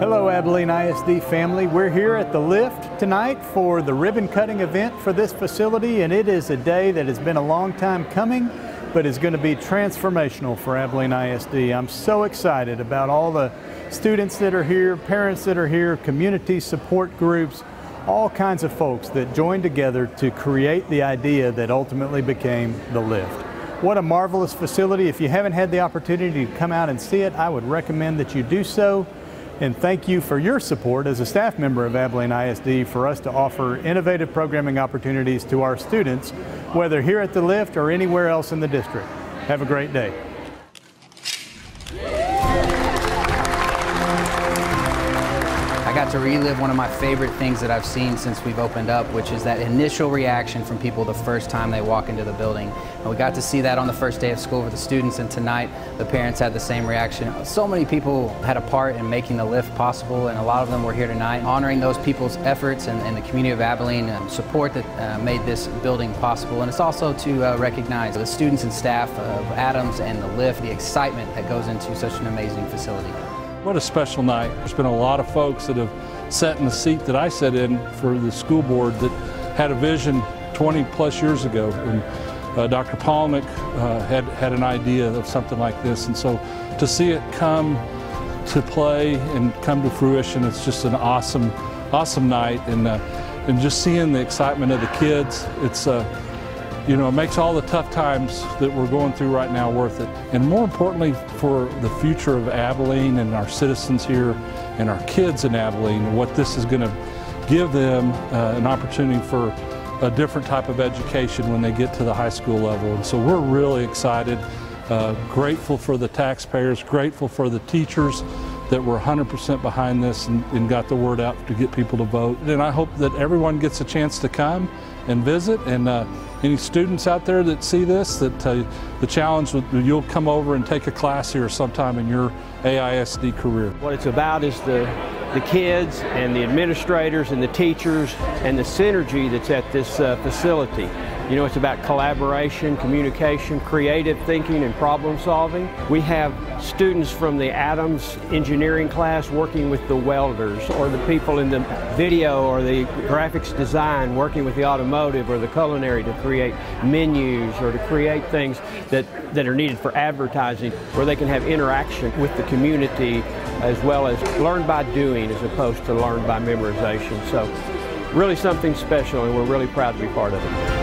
Hello, Abilene ISD family. We're here at the lift tonight for the ribbon cutting event for this facility, and it is a day that has been a long time coming, but is going to be transformational for Abilene ISD. I'm so excited about all the students that are here, parents that are here, community support groups, all kinds of folks that joined together to create the idea that ultimately became the lift. What a marvelous facility. If you haven't had the opportunity to come out and see it, I would recommend that you do so. And thank you for your support as a staff member of Abilene ISD for us to offer innovative programming opportunities to our students, whether here at the lift or anywhere else in the district. Have a great day. To relive one of my favorite things that I've seen since we've opened up, which is that initial reaction from people the first time they walk into the building. And we got to see that on the first day of school for the students, and tonight the parents had the same reaction. So many people had a part in making the lift possible, and a lot of them were here tonight, honoring those people's efforts and, and the community of Abilene and support that uh, made this building possible. And it's also to uh, recognize the students and staff of ATEMS and the lift, the excitement that goes into such an amazing facility. What a special night. There's been a lot of folks that have sat in the seat that I sat in for the school board that had a vision 20 plus years ago. And uh, Dr. Polnick uh, had, had an idea of something like this. And so to see it come to play and come to fruition, it's just an awesome, awesome night. And, uh, and just seeing the excitement of the kids, it's, uh, you know, it makes all the tough times that we're going through right now worth it. And more importantly, for the future of Abilene and our citizens here and our kids in Abilene, what this is going to give them uh, an opportunity for a different type of education when they get to the high school level. And so we're really excited, uh, grateful for the taxpayers, grateful for the teachers that were 100% behind this and, and, got the word out to get people to vote. And I hope that everyone gets a chance to come and visit. And uh, any students out there that see this, that uh, the challenge, would, you'll come over and take a class here sometime in your AISD career. What it's about is the, the kids and the administrators and the teachers and the synergy that's at this uh, facility. You know, it's about collaboration, communication, creative thinking, and problem solving. We have students from the ATEMS engineering class working with the welders, or the people in the video or the graphics design working with the automotive or the culinary to create menus or to create things that, that are needed for advertising, where they can have interaction with the community as well as learn by doing as opposed to learn by memorization. So really something special and we're really proud to be part of it.